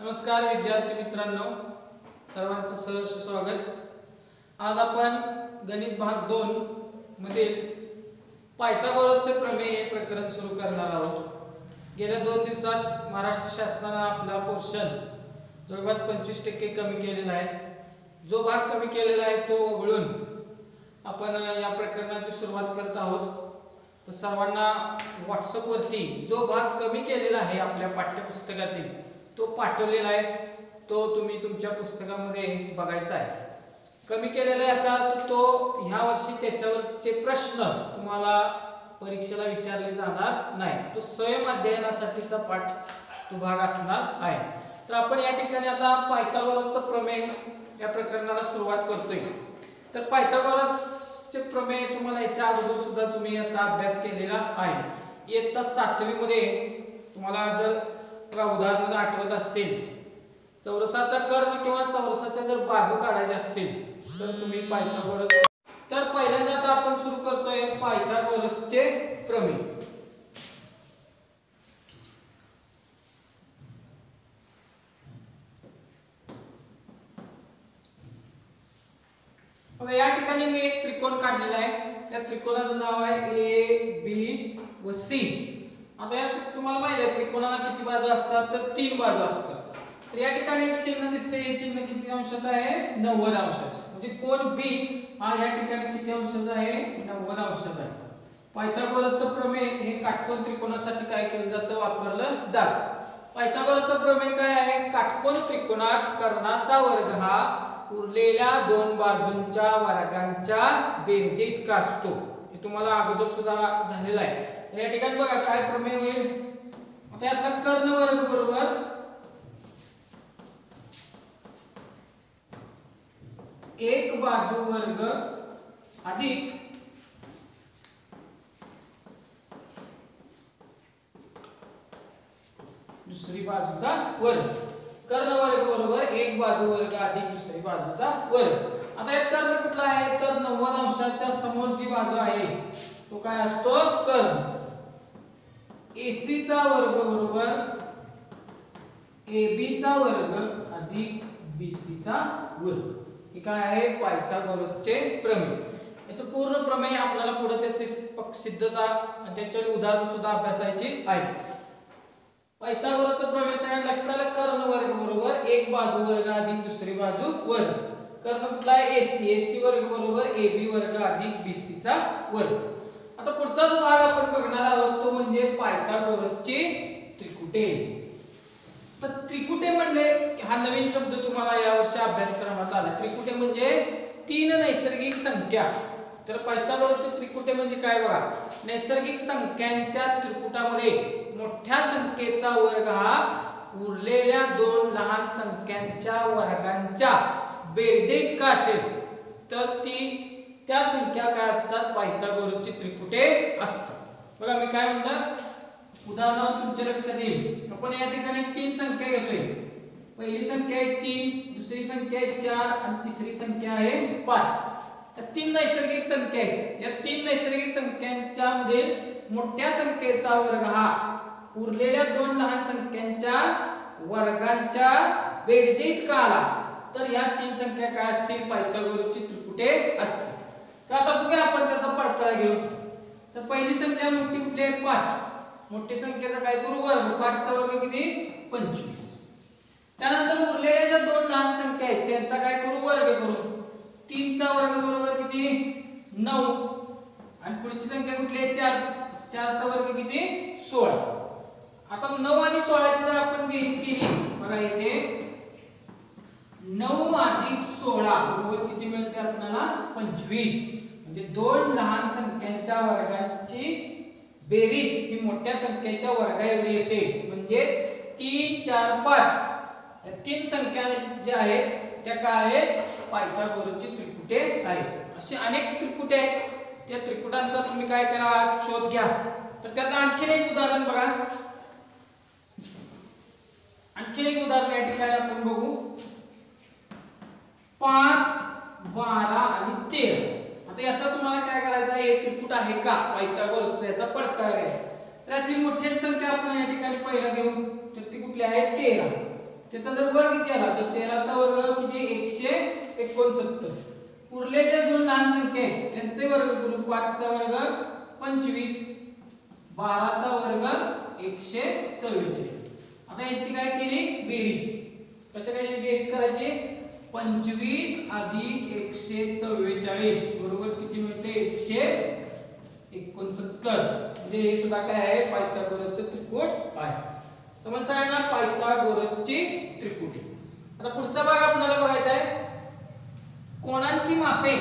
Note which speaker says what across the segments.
Speaker 1: नमस्कार विद्यार्थी मित्रांनो. सर्वांचं सहर्ष स्वागत. आज आपण गणित भाग दोन मधील पायथागोरसचे प्रमेय प्रकरण सुरू करणार आहोत. गेल्या दोन दिवसात महाराष्ट्र शासनानं आपला पोर्शन जवळपास पंचवीस टक्के कमी केलेला आहे. जो भाग कमी केलेला आहे तो वगळून आपण या प्रकरणाची सुरुवात करत आहोत. तर सर्वांना व्हॉट्सअपवरती जो भाग कमी केलेला आहे आपल्या पाठ्यपुस्तकातील तो पाठवलेला आहे तो तुम्ही तुमच्या पुस्तकामध्ये बघायचा आहे. कमी केलेला याचा अर्थ तो ह्या वर्षी त्याच्यावरचे प्रश्न तुम्हाला परीक्षेला विचारले जाणार नाही. तो स्वयं अध्ययनासाठीचा पाठ तो भाग असणार आहे. तर आपण या ठिकाणी आता पायथागोरसचं प्रमेय या प्रकरणाला सुरुवात करतोय. तर पायथागोरसचे प्रमेय तुम्हाला याच्या अगोदर सुद्धा तुम्ही याचा अभ्यास केलेला आहे. इयत्ता सातवीमध्ये तुम्हाला जर बघा उदाहरण आठवत असतील. चौरसाचा कर्ण किंवा चौरसाच्या जर बाजू काढायच्या असतील तर तुम्ही पायथागोरस तर पहिल्यांदा आता आपण सुरू करतोय पायथागोरसचे प्रमेय. या ठिकाणी मी एक त्रिकोण काढलेला आहे. त्या त्रिकोणाचं नाव आहे ए बी व सी. आता या तुम्हाला माहिती आहे त्रिकोणाला किती बाजू असतात तर तीन बाजू असतात. तर या ठिकाणी जे चिन्ह दिसते हे चिन्ह किती अंशाचं आहे? नव्वद अंशाचं. म्हणजे कोण बी हा या ठिकाणी किती अंशाचा आहे? नव्वद अंशाचा आहे. पायथागोरसचं प्रमेय हे काटकोन त्रिकोणासाठी काय केलं जातं? वापरलं जातं. पायथागोरसचं प्रमेय काय आहे? काटकोन त्रिकोणात कर्णाचा वर्ग हा उरलेल्या दोन बाजूंच्या वर्गांच्या बेरजे इतका असतो? हे तुम्हाला अगोदर सुद्धा झालेलं आहे. तर या ठिकाणी बघा काय प्रमेय होईल. आता यातला कर्ण वर्ग बरोबर. एक बाजू वर्ग अधिक दुसरी बाजूचा वर्ग. कर्ण वर्ग बरोबर एक बाजू वर्ग अधिक दुसरी बाजूचा वर्ग. आता यात कर्ण कुठला आहे? तर नव्वद अंशाच्या समोर जी बाजू आहे तो काय असतो? कर्ण. एसी चा वर्ग बरोबर AB चा वर्ग अधिक बीसी चा वर्ग. हे काय आहे? पायथागोरसचे प्रमेय. याचं पूर्ण प्रमेय आपल्याला पुढे त्याची सिद्धता आणि त्याच्यावर उदाहरण सुद्धा अभ्यासायची आहे. पायथागोरसचं प्रमेय सगळ्यांना लक्षात आलं? कर्ण वर्ग बरोबर एक बाजू वर्ग अधिक दुसरी बाजू वर्ग. कर्ण कुठला आहे? एसी. एसी वर्ग बरोबर एबी वर्ग अधिक बीसी चा वर्ग. आता पुढचा जो भाग आपण बघणार आहोत तो म्हणजे पायथागोरसची त्रिकुटे. तर त्रिकुटे म्हणले हा नवीन शब्द तुम्हाला या वर्षी अभ्यासक्रमात आला. त्रिकुटे म्हणजे तीन नैसर्गिक संख्या. तर पायथागोरसचे त्रिकुटे म्हणजे काय बघा? नैसर्गिक संख्यांच्या त्रिकुटामध्ये मोठ्या संख्येचा वर्ग हा उरलेल्या दोन लहान संख्यांच्या वर्गांच्या बेरजे इतका असेल. तर ती त्या संख्या काय असतात? पायथागोरसची त्रिकुटे असतात. बघा मी काय म्हणणार उदाहरणार्थ तुमच्या लक्षात येईल आपण या ठिकाणी तीन संख्या घेतोय. पहिली संख्या आहे तीन दुसरी संख्या आहे चार आणि तिसरी संख्या आहे पाच. तर तीन नैसर्गिक संख्या आहेत. या तीन नैसर्गिक संख्यांच्या मध्ये मोठ्या संख्येचा वर्ग हा उरलेल्या दोन लहान संख्यांच्या वर्गांच्या बेरजे इतका आला. तर या तीन संख्या काय असतील? पायथागोरसची त्रिकुटे असतील. तर आता बघूया आपण त्याचा पडताळा घेऊ. तर पहिली संख्या मोठी कुठली आहे? पाच. मोठी संख्येचा काय करू? वर्ग. पाचचा वर्ग किती? पंचवीस. त्यानंतर उरलेल्या ज्या दोन लहान संख्या आहेत त्यांचा काय करू? वर्ग करू. तीनचा वर्ग बरोबर किती? नऊ. आणि पुढची संख्या कुठली आहे? चार. चारचा वर्ग किती? सोळा. आता नऊ आणि सोळाची जर आपण बेरीज केली बघा इथे नऊ अधिक सोळा बरोबर किती मिळते आपल्याला? पंचवीस. म्हणजे दोन लहान संख्यांच्या वर्गांची बेरीज ही मोठ्या संख्येच्या वर्गा एवढी येते. म्हणजे तीन चार पाच. तीन संख्या ज्या आहेत त्या काय आहेत? पायथागोरसची त्रिकुटे आहेत. असे अनेक त्रिकुटे आहेत. त्या त्रिकुटांचा तुम्ही काय करा? शोध घ्या. तर त्यात आणखीन एक उदाहरण बघा. आणखीन एक उदाहरण या ठिकाणी आपण बघू. पाच बारा आणि तेरा. आता याचा तुम्हाला काय करायचं आहे? एक त्रिकुट आहे का? पायथागोरसचा याचा पडताळा घ्यायचा तर यातली मोठी संख्या आपण या ठिकाणी पहिला घेऊ. तर ती कुठली आहे? तेरा. त्याचा जर वर्ग केला तर तेराचा वर्ग किती? एकशे एकोणसत्तर. उरले दोन लहान संख्या आहेत त्यांचे वर्ग करू पाचचा वर्ग पंचवीस. बाराचा वर्ग एकशे चव्वेचाळीस. आता यांची काय केली? बेरीज. कशा काय बेरीज करायची? पंचवीस अधिक एकशे चव्वेचाळीस. बरोबर किती मिळते? एकशे एकोणसत्तर. म्हणजे हे सुद्धा काय आहे? पायथागोरसचं त्रिकोट आहे. समज ना पायथागोरसची त्रिकुटी. आता पुढचा भाग आपल्याला बघायचा आहे. कोणांची मापे?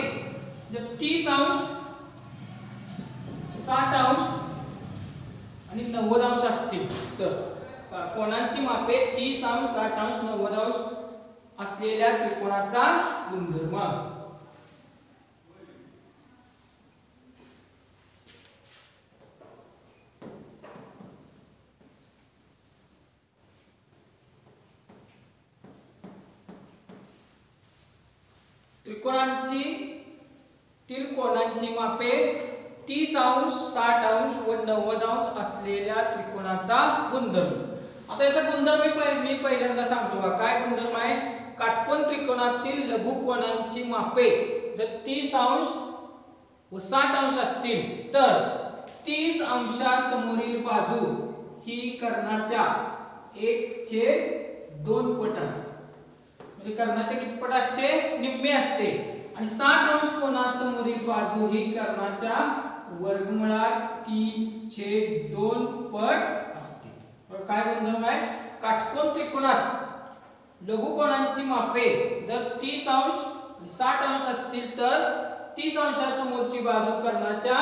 Speaker 1: जर तीस अंश साठ अंश आणि नव्वद अंश असतील. तर कोणांची मापे? तीस अंश साठ अंश नव्वद अंश असलेल्या त्रिकोणाचा गुणधर्म. त्रिकोणांची त्रिकोणांची मापे तीस अंश साठ अंश व नव्वद अंश असलेल्या त्रिकोणाचा गुणधर्म. आता याचा गुणधर्म मी मी पहिल्यांदा सांगतो का काय गुणधर्म आहे? काटकोन त्रिकोणातील लघुकोणांची मापे. जर तीस अंश व साठ अंश असतील तर तीस अंशासमोरील बाजू ही कर्णाच्या एक चे दोन पट असते. म्हणजे कर्णाचे कितपट असते? निम्मे असते. आणि साठ अंश कोणासमोरील बाजू ही कर्णाच्या वर्गमुळात तीन चे दोन पट असते. काय गुणधर्म आहे? काटकोन त्रिकोणात लघुकोणांची मापे. जर तीस अंश आणि साठ अंश असतील तर तीस अंशासमोरची बाजू कर्णाच्या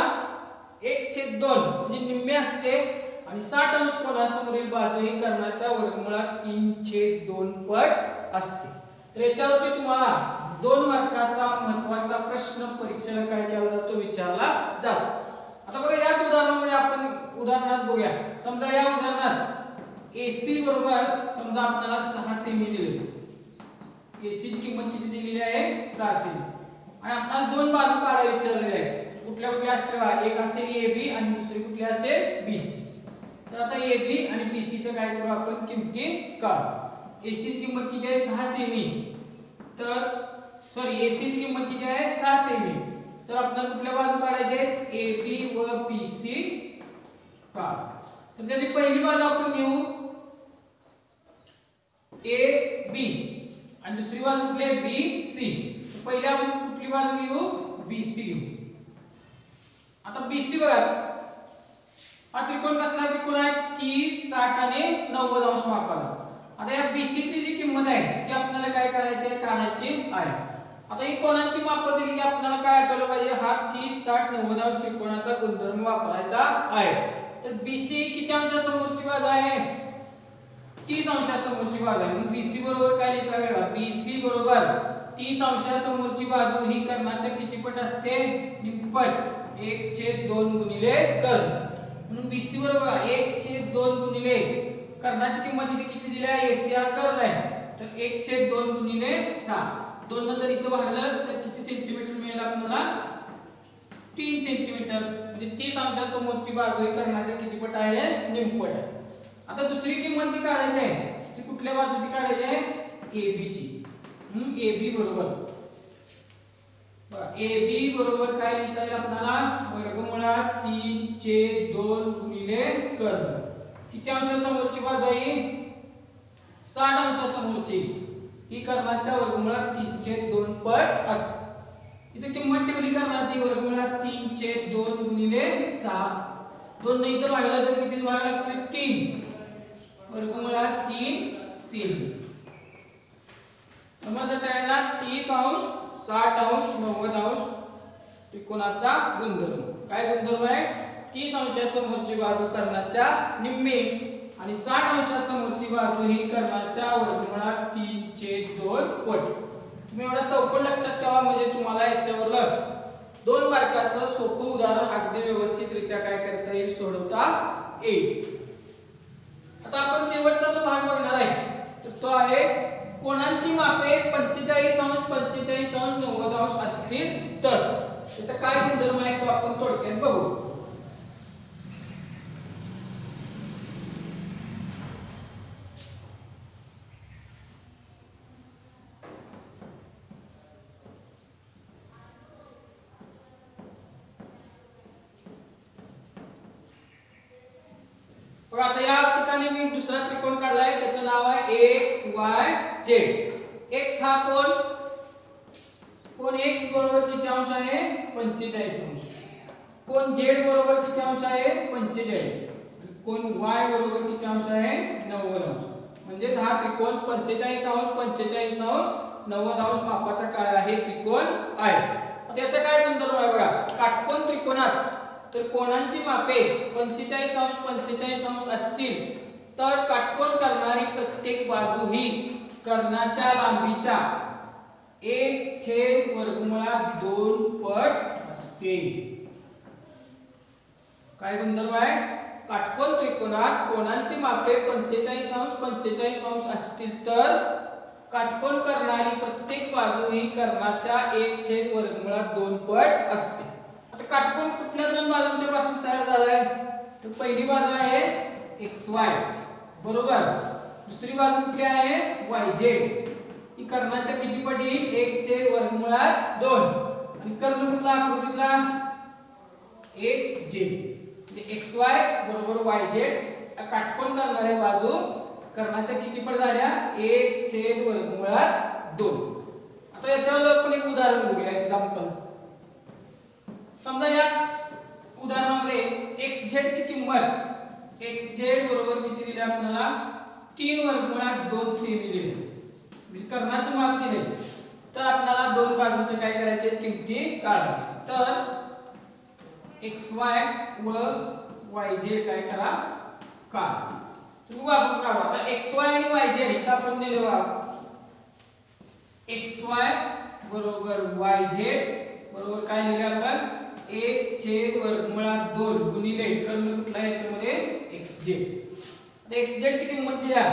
Speaker 1: एक छेद दोन म्हणजे निम्मे असते. आणि साठ अंश कोणासमोरील बाजू ही कर्णाच्या वर्गमुळात तीन छेद दोन पट असते. तर याच्यावरती तुम्हाला दोन मार्काचा महत्त्वाचा प्रश्न परीक्षेला काय केला जातो विचारला जातो. आता बघा याच उदाहरणामध्ये आपण उदाहरणात बघूया. समजा या उदाहरणात एसी बरोबर समजा आपल्याला सहा सेमी दिले. एसीची किंमत किती दिलेली आहे? सहा सेमी आणि आपल्याला दोन बाजू काढायला विचारलेल्या आहेत. कुठल्या कुठल्या असतील एक असेल ए बी आणि दुसरी कुठली असेल बी सी तर आता ए बी आणि बी सी काय करू आपण? किमती काढू. एसीची किंमत किती आहे? सहा सेमी तर सॉरी एसीची किंमत किती आहे? सहा सेमी तर आपल्याला कुठल्या बाजू काढायचे ए बी व बी सी काढ. तर त्याची पहिली बाजू आपण घेऊ. ए बी आणि दुसरी बाजू कुठली आहे? बी सी पहिल्या आपण कुठली बाजू घेऊ? बी सी घेऊ. आता बी सी बघा. हा त्रिकोण कसला त्रिकोण आहे? तीस साठ आणि नव्वद अंश मापाला. आता या बीसी ची जी किंमत आहे ती आपल्याला काय करायची आहे? काढायची आहे. आता ही कोणाची माप दिली की आपल्याला काय आठवलं पाहिजे? हा तीस साठ नव्वद अंश त्रिकोणाचा गुणधर्म वापरायचा आहे. तर बीसी किती अंशासमोरची बाजू आहे? तीस अंशासमोरची बाजू आहे. मग बीसी बरोबर काय लिहिता बी बीसी बरोबर तीस अंशासमोरची बाजू ही कर्णाच्या किती पट असते? निपट एक छेद दोन गुणिले कर्ण. म्हणून बीसी बरोबर एक छेद दोन गुणिले कर्णाची किंमत इथे किती दिली आहे? एसी हा कर्ण आहे. तर एक छेद दोन गुणिले सहा दोन जर इथं भागलं तर किती सेंटीमीटर मिळेल आपल्याला? तीन सेंटीमीटर म्हणजे तीस अंशासमोरची बाजू ही कर्णाच्या किती पट आहे? निमपट आहे. आता दुसरी किंमत जी काढायची आहे ती कुठल्या बाजूची काढायची आहे? ए बी ची. ए बी बरोबर. ए बी बरोबर काय लिहिता येईल आपल्याला? वर्गमुळात तीन चे दोन गुणिले कर्ण. किती अंशासमोरची बाजू आहे? साठ अंशासमोरची ही कर्णाच्या वर्गमुळात तीन चे दोन पट असते इथे किंमत ठेवली कर्णाची वर्गमुळात तीन चे दोन गुणिले सहा दोन नाही तर भागला तर किती व्हायला लागते तीन. वर्गमुळात तीन सील समजलं सगळ्यांना तीस अंश साठ अंश नव्वद अंश त्रिकोणाचा गुणधर्म. काय गुणधर्म आहे? तीस अंशासमोरची बाजू कर्णाच्या निम्मे आणि साठ अंशासमोरची बाजू ही कर्णाच्या वर्गमुळात तीन चे दोन पट. तुम्ही एवढा चौकट लक्षात ठेवा म्हणजे तुम्हाला याच्यावर दोन मार्काचं सोपं उदाहरण अगदी व्यवस्थितरित्या काय करता येईल? सोडवता येईल. आता आपण शेवटचा जो भाग बघणार आहे तर तो आहे कोणांची मापे पंचेचाळीस अंश पंचेचाळीस अंश नव्वद अंश असतील तर. त्याचा काय गुणधर्म आहे तो आपण थोडक्यात बघू. बघा आता या ठिकाणी मी दुसरा त्रिकोण काढलाय त्याचं नाव आहे एक्स वाय झेड एक्स हा कोण? कोण एक्स बरोबर किती अंश आहे? पंचेचाळीस अंश. कोण झेड बरोबर किती अंश आहे? पंचेचाळीस. कोण वाय बरोबर किती अंश आहे? नव्वद अंश. म्हणजेच हा त्रिकोण पंचेचाळीस अंश पंचेचाळीस अंश नव्वद अंश मापाचा काय आहे त्रिकोण आहे. त्याचा काय गुणधर्म आहे बघा काटकोण त्रिकोणात तर कोणांची मापे पंचेचाळीस अंश पंचेचाळीस अंश असतील तर काटकोन करणारी प्रत्येक बाजू ही कर्णाच्या लांबीच्या एक छेद वर्गमुळात दोन पट असते. काय गुणधर्म आहे? काटकोन त्रिकोणात कोणांची मापे पंचेचाळीस अंश पंचेचाळीस अंश असतील तर काटकोन करणारी प्रत्येक बाजू ही कर्णाच्या एक छेद वर्गमुळात दोन पट असते. आता काटकोन कुठल्या दोन बाजूंच्या पासून तयार झाला आहे तर पहिली बाजू आहे एक्स वाय बरोबर? दुसरी बाजू कुठली आहे? वाय झेड ही कर्णाच्या किती पट? येईल एक चे वर्गमुळात दोन. आणि कर्ण कुठला? आकृतीतला? एक्स झेड म्हणजे एक्स वाय बरोबर वाय झेड काटकोन करणाऱ्या बाजू कर्णाच्या किती पट झाल्या? एक छेद वर्गमुळात दोन. आता याच्यावर आपण एक उदाहरण बघूया एक्झाम्पल समजा या उदाहरणामध्ये एक्स झेड ची किंमत एक्स झेड बरोबर किती दिली आपल्याला? तीन वर्गमुळात दोन सेमी दिली. म्हणजे कर्णाचं माप दिले तर आपल्याला दोन बाजूचे काय करायचे? किमती काढायचे. तर एक्स वाय व वाय झेड काय करा? का बघू आपण काढू. आता एक्स वाय आणि वाय झेड इथं आपण दिले बघा. एक्स वाय बरोबर वाय झेड बरोबर काय लिहिले आपण? एक चे वर्गमुळात दोन गुणिले कर्ण कुठला याच्यामध्ये एक्स झेड एक्स जेड ची किंमत दिल्या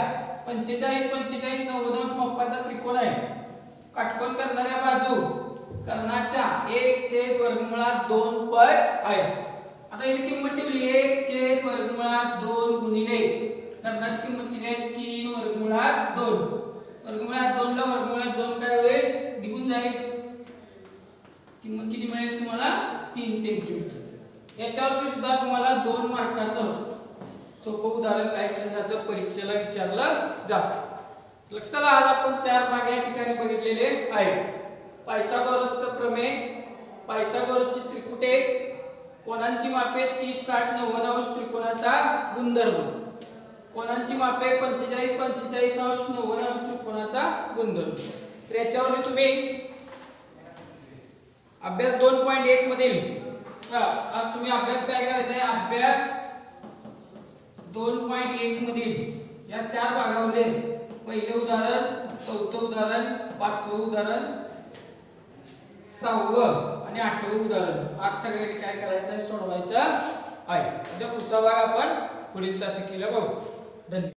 Speaker 1: पंचेचाळीस पंचेचाळीस नव्वद पप्पाचा त्रिकोण आहे. काटकोण करणाऱ्या बाजू कर्णाच्या एक छेद वर्गमुळात दोन पट आहे आता इथे किंमत ठेवली एक छेद वर्गमुळात दोन गुणिले. कर्णाची किंमत किती आहे? तीन वर्गमुळात दोन. वर्गमुळात दोन ला वर्गमुळात दोन काय होईल? निघून जाईल. किंमत किती मिळेल तुम्हाला? तीन सेंटीमीटर याच्यावरती सुद्धा तुम्हाला दोन मार्काचं सोपं उदाहरण काय केलं जातं? परीक्षेला विचारलं जातं. लक्षात आज आपण चार भाग या ठिकाणी बघितलेले आहेत. पायथागोरसचं प्रमेय पायथागोरसची त्रिकुटे कोणांची मापे तीस साठ नव्वद अंश त्रिकोणाचा गुणधर्म. कोणांची मापे पंचेचाळीस पंचेचाळीस अंश नव्वद अंश त्रिकोणाचा गुणधर्म. तर याच्यावर तुम्ही अभ्यास दोन पॉईंट एक मधील हा, आज तुम्ही अभ्यास काय करायचा आहे अभ्यास दोन पॉईंट एक मधील या चार भागामध्ये पहिले उदाहरण चौथं उदाहरण पाचवं उदाहरण सहावं आणि आठवं उदाहरण. आज सगळ्यांनी काय करायचं आहे सोडवायचं आहे. त्याच्या पुढचा भाग आपण पुढील तासिकेला बघू. धन्यवाद.